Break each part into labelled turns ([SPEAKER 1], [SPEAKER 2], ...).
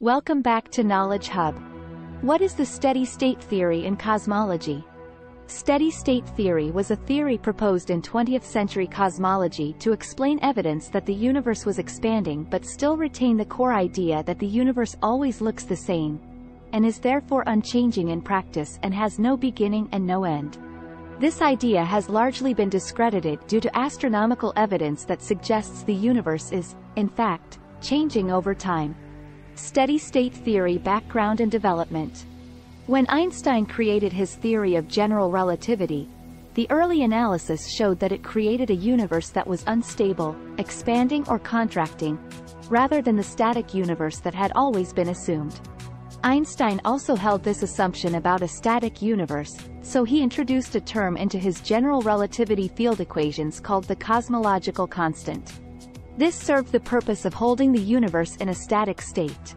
[SPEAKER 1] Welcome back to Knowledge Hub. What is the steady-state theory in cosmology? Steady-state theory was a theory proposed in 20th-century cosmology to explain evidence that the universe was expanding but still retain the core idea that the universe always looks the same, and is therefore unchanging in practice and has no beginning and no end. This idea has largely been discredited due to astronomical evidence that suggests the universe is, in fact, changing over time. Steady-state theory background and development. When Einstein created his theory of general relativity, the early analysis showed that it created a universe that was unstable, expanding or contracting, rather than the static universe that had always been assumed. Einstein also held this assumption about a static universe, so he introduced a term into his general relativity field equations called the cosmological constant. This served the purpose of holding the universe in a static state.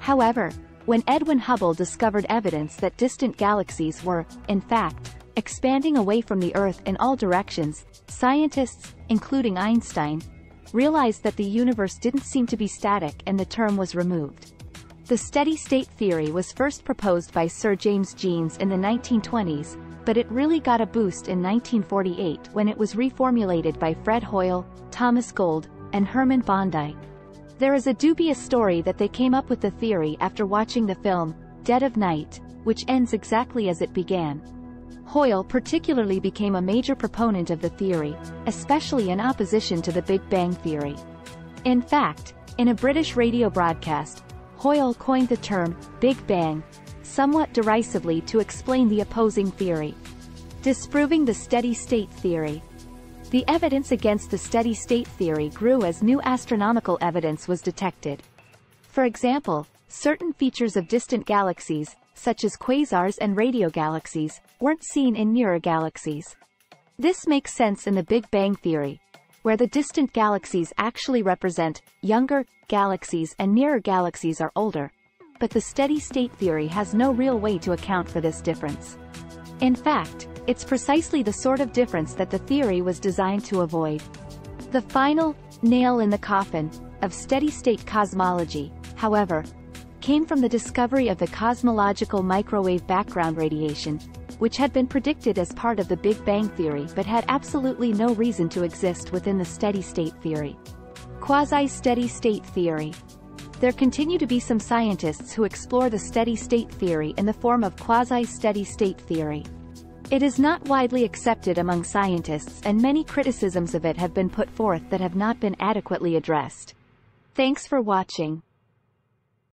[SPEAKER 1] However, when Edwin Hubble discovered evidence that distant galaxies were, in fact, expanding away from the Earth in all directions, scientists, including Einstein, realized that the universe didn't seem to be static and the term was removed. The steady-state theory was first proposed by Sir James Jeans in the 1920s, but it really got a boost in 1948 when it was reformulated by Fred Hoyle, Thomas Gold, and Hermann Bondi. There is a dubious story that they came up with the theory after watching the film, Dead of Night, which ends exactly as it began. Hoyle particularly became a major proponent of the theory, especially in opposition to the Big Bang theory. In fact, in a British radio broadcast, Hoyle coined the term, Big Bang, somewhat derisively to explain the opposing theory. Disproving the steady-state theory. The evidence against the steady-state theory grew as new astronomical evidence was detected. For example, certain features of distant galaxies, such as quasars and radio galaxies, weren't seen in nearer galaxies. This makes sense in the Big Bang theory, where the distant galaxies actually represent younger galaxies and nearer galaxies are older, but the steady-state theory has no real way to account for this difference. In fact, it's precisely the sort of difference that the theory was designed to avoid. The final nail in the coffin of steady-state cosmology, however, came from the discovery of the cosmological microwave background radiation, which had been predicted as part of the Big Bang theory but had absolutely no reason to exist within the steady-state theory. Quasi-steady-state theory. There continue to be some scientists who explore the steady-state theory in the form of quasi-steady-state theory. It is not widely accepted among scientists and many criticisms of it have been put forth that have not been adequately addressed. Thanks for watching.